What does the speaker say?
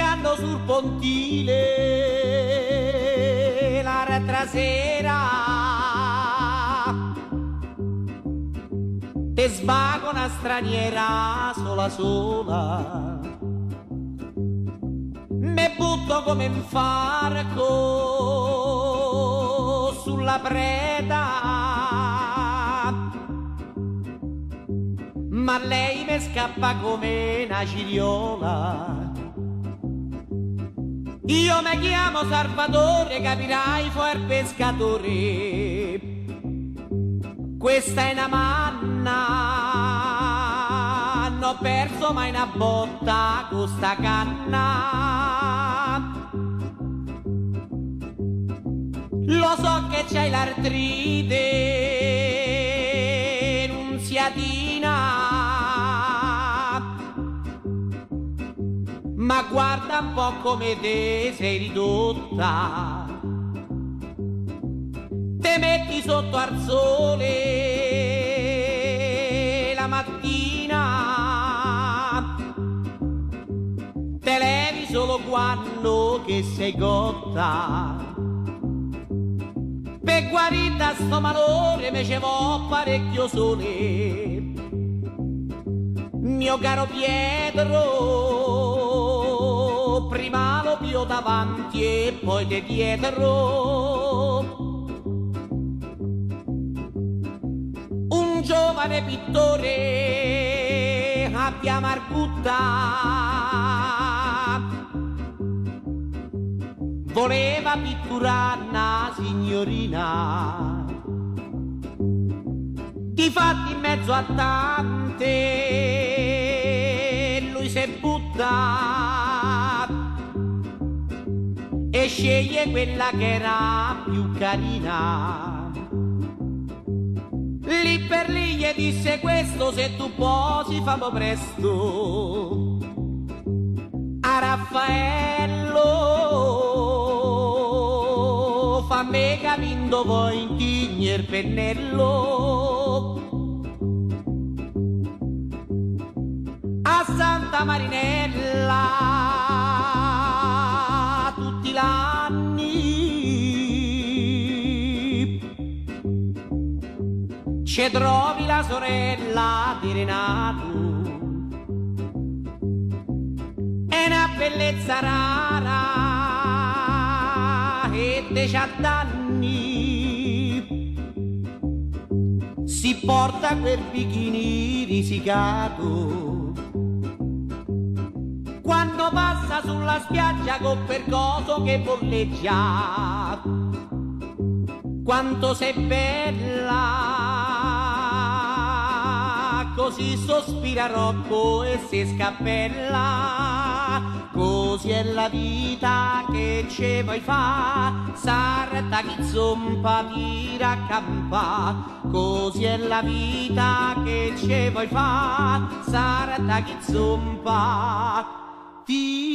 pescando sul pontile l'altra sera. Te svago una straniera sola sola. Me butto come un farco sulla preda. Ma lei mi scappa come una ciriola. Io mi chiamo Salvatore, capirai, fu il pescatore. Questa è una manna, non ho perso mai una botta con sta canna. Lo so che c'hai l'artrite, non sia tina. Guarda un po' come te sei ridotta. Te metti sotto al sole la mattina, te levi solo quando che sei cotta. Per guarita sto malore me ce vo parecchio sole, mio caro Pietro prima lo pio davanti e poi di dietro. Un giovane pittore abbia Margutta voleva pitturare una signorina. Difatti in mezzo a tante lui si butta sceglie quella che era più carina. Lì per lì gli disse questo, se tu posi fammo presto. A Raffaello, fammi capindo voi intigni il pennello. A Santa Marinella Ci trovi la sorella di Renato. È una bellezza rara e decant'anni. Si porta quel bikini risicato quando passa sulla spiaggia con percoso che bolleggia. Quanto sei bella, così sospira Rocco e si scappella. Così è la vita che ce vuoi fa, sarta chi zompa ti raccampa. Così è la vita che ce vuoi fa, sarta chi zompa tira